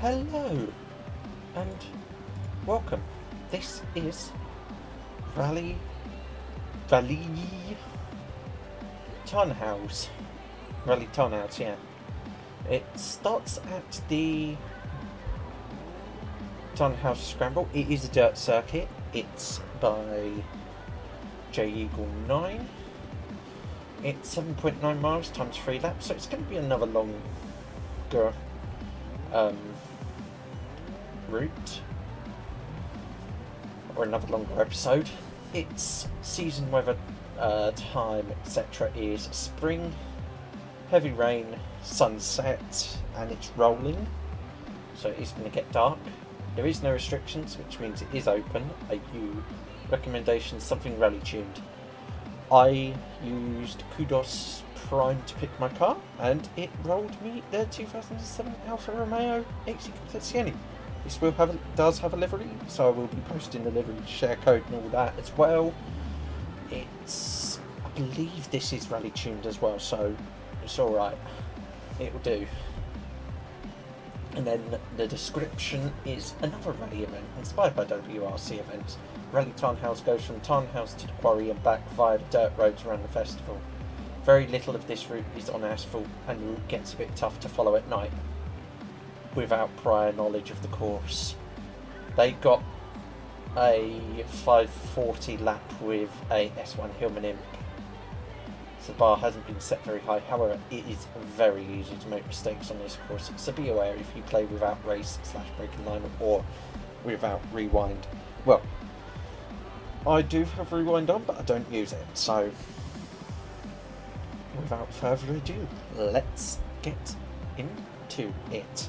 Hello and welcome. This is Rally Rally Tarn Hows. Rally Tarn Hows, yeah. It starts at the Tarn Hows Scramble. It is a dirt circuit. It's by J Eagle 9. It's 7.9 miles times 3 laps, so it's going to be another longer um, route or another longer episode. Its season weather uh, time, etc., is spring, heavy rain, sunset, and it's rolling, so it's going to get dark. There is no restrictions, which means it is open. A U recommendation, something rally tuned. I used Kudos Prime to pick my car, and it rolled me the 2007 Alfa Romeo 8C Competizione. This will have a, does have a livery, so I will be posting the livery share code and all that as well. It's I believe this is rally tuned as well, so it's all right. It will do. And then the description is another rally event inspired by WRC events. Rally Tarn Hows goes from Tarn Hows to the quarry and back via the dirt roads around the festival. Very little of this route is on asphalt and the route gets a bit tough to follow at night without prior knowledge of the course. They got a 540 lap with a S1 Hillman Imp. The bar hasn't been set very high, however it is very easy to make mistakes on this course, so be aware if you play without race slash braking line or without rewind. Well, I do have rewind on, but I don't use it, so without further ado, let's get into it.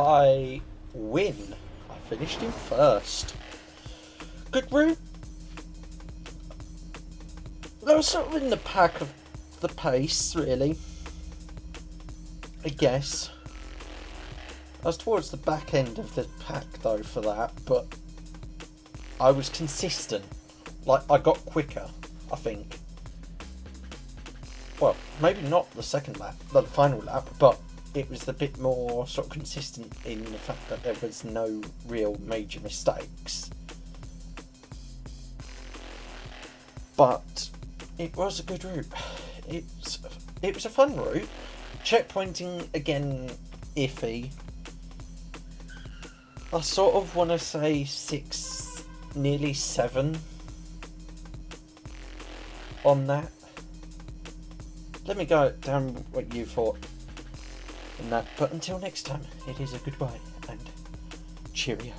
I win. I finished in first. Good route. I was sort of in the pack of the pace, really. I guess. I was towards the back end of the pack though for that, but I was consistent. Like I got quicker, I think. Well, maybe not the second lap, the final lap, but it was a bit more sort of consistent in the fact that there was no real major mistakes. But it was a good route. It's it was a fun route. Checkpointing again iffy. I sort of want to say six, nearly seven on that. Let me go down what you thought that. But until next time, it is a goodbye and cheerio.